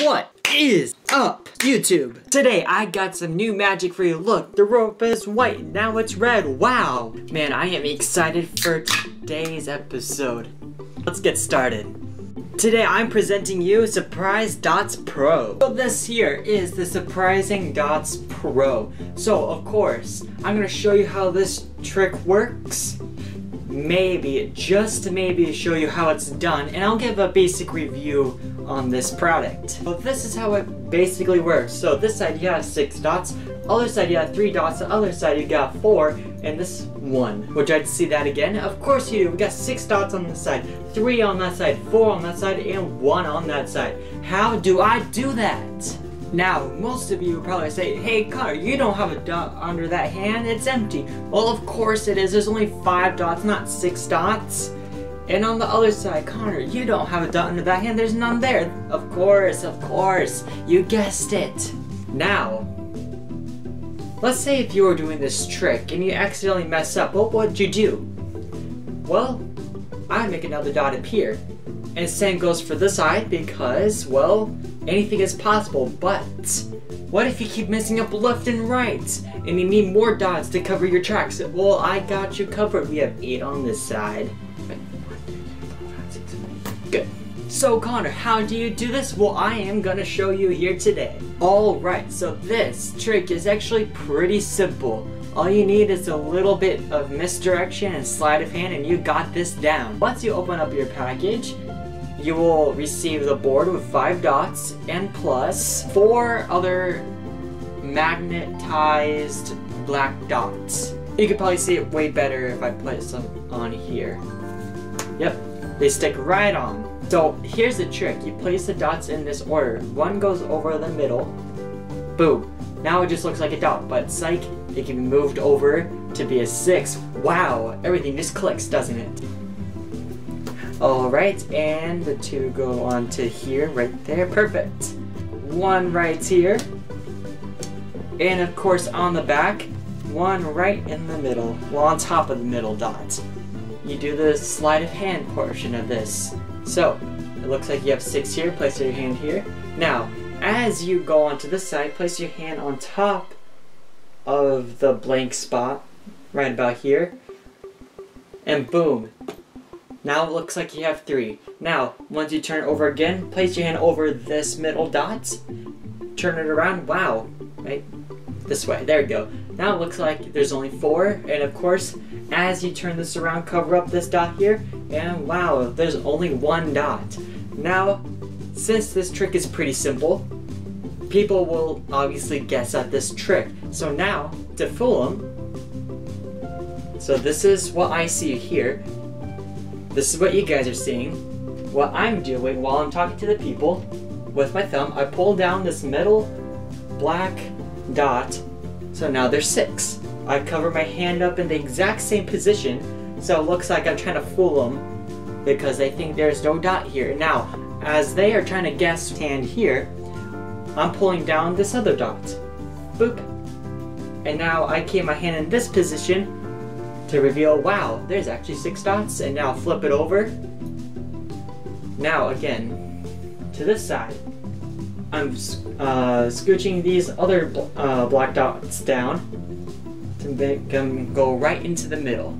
What is up, YouTube? Today, I got some new magic for you. Look, the rope is white, now it's red. Wow. Man, I am excited for today's episode. Let's get started. Today, I'm presenting you Surprise Dots Pro. So this here is the Surprising Dots Pro. So, of course, I'm gonna show you how this trick works maybe, just maybe show you how it's done, and I'll give a basic review on this product. So this is how it basically works. So this side you have six dots, other side you have three dots, the other side you got four, and this one. Would you like to see that again? Of course you do. We got six dots on this side, three on that side, four on that side, and one on that side. How do I do that? Now, most of you probably say, hey Connor, you don't have a dot under that hand, it's empty. Well, of course it is, there's only five dots, not six dots. And on the other side, Connor, you don't have a dot under that hand, there's none there. Of course, of course, you guessed it. Now, let's say if you were doing this trick and you accidentally mess up, what would you do? Well, I make another dot appear. And same goes for this side because, well, anything is possible, but what if you keep messing up left and right and you need more dots to cover your tracks? Well, I got you covered. We have eight on this side. Good. So Connor, how do you do this? Well, I am gonna show you here today. Alright, so this trick is actually pretty simple. All you need is a little bit of misdirection and sleight of hand and you got this down. Once you open up your package, you will receive the board with five dots and plus four other magnetized black dots. You could probably see it way better if I put some on here. Yep, they stick right on. So here's the trick. You place the dots in this order. One goes over the middle. Boom. Now it just looks like a dot, but psych, it can be moved over to be a six. Wow, everything just clicks, doesn't it? Alright, and the two go on to here, right there. Perfect. One right here. And of course on the back, one right in the middle, well on top of the middle dot. You do the sleight of hand portion of this. So, it looks like you have six here, place your hand here. Now, as you go onto this side, place your hand on top of the blank spot, right about here. And boom, now it looks like you have three. Now, once you turn it over again, place your hand over this middle dot. Turn it around. Wow. Right? This way. There you go. Now it looks like there's only four. And of course, as you turn this around, cover up this dot here. And wow, there's only one dot. Now, since this trick is pretty simple, people will obviously guess at this trick. So now, to fool them, so this is what I see here. This is what you guys are seeing. What I'm doing while I'm talking to the people, with my thumb, I pull down this middle black dot, so now there's six. I cover my hand up in the exact same position, so it looks like I'm trying to fool them, because they think there's no dot here. Now, as they are trying to guess hand here, I'm pulling down this other dot. Boop. And now I keep my hand in this position, to reveal, wow, there's actually six dots, and now flip it over. Now, again, to this side, I'm uh, scooching these other bl uh, black dots down to make them go right into the middle.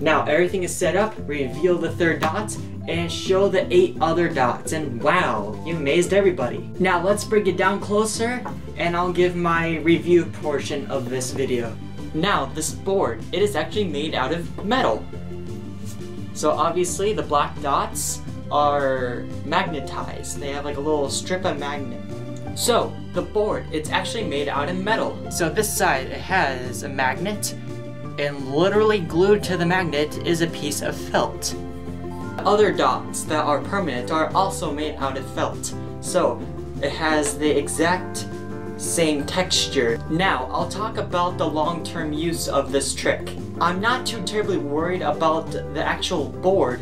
Now, everything is set up, reveal the third dot, and show the eight other dots, and wow, you amazed everybody. Now, let's bring it down closer, and I'll give my review portion of this video. Now, this board, it is actually made out of metal. So obviously the black dots are magnetized. They have like a little strip of magnet. So, the board, it's actually made out of metal. So this side, it has a magnet, and literally glued to the magnet is a piece of felt. Other dots that are permanent are also made out of felt. So, it has the exact same texture. Now, I'll talk about the long-term use of this trick. I'm not too terribly worried about the actual board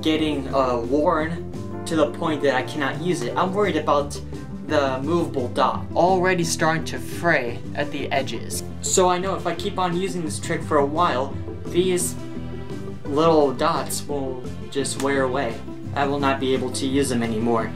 getting uh, worn to the point that I cannot use it. I'm worried about the movable dot already starting to fray at the edges. So I know if I keep on using this trick for a while, these little dots will just wear away. I will not be able to use them anymore.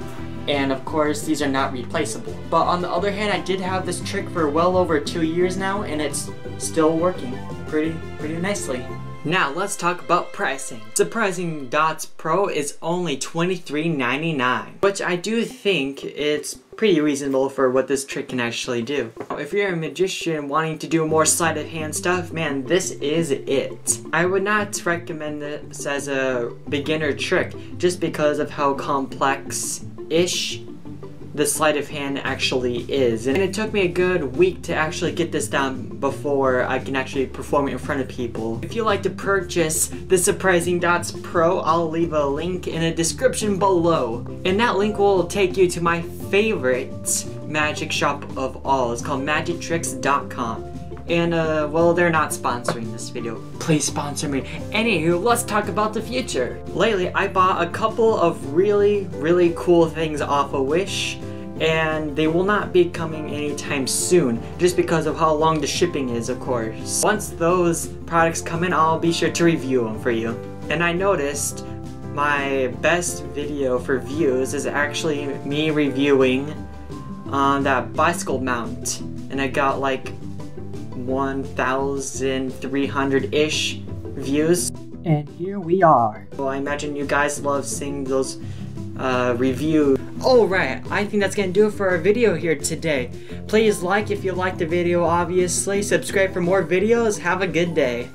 And of course, these are not replaceable. But on the other hand, I did have this trick for well over two years now, and it's still working pretty, pretty nicely. Now let's talk about pricing. Surprising Dots Pro is only $23.99, which I do think it's pretty reasonable for what this trick can actually do. If you're a magician wanting to do more sleight of hand stuff, man, this is it. I would not recommend this as a beginner trick just because of how complex-ish the sleight of hand actually is. And it took me a good week to actually get this down before I can actually perform it in front of people. If you'd like to purchase the Surprising Dots Pro, I'll leave a link in the description below. And that link will take you to my favorite magic shop of all. It's called magictricks.com. And, uh, well, they're not sponsoring this video. Please sponsor me. Anywho, let's talk about the future. Lately, I bought a couple of really, really cool things off of Wish, and they will not be coming anytime soon, just because of how long the shipping is, of course. Once those products come in, I'll be sure to review them for you. And I noticed my best video for views is actually me reviewing on that bicycle mount. And I got like 1,300-ish views. And here we are. Well, I imagine you guys love seeing those uh, reviews. Alright, I think that's gonna do it for our video here today. Please like if you liked the video, obviously. Subscribe for more videos. Have a good day.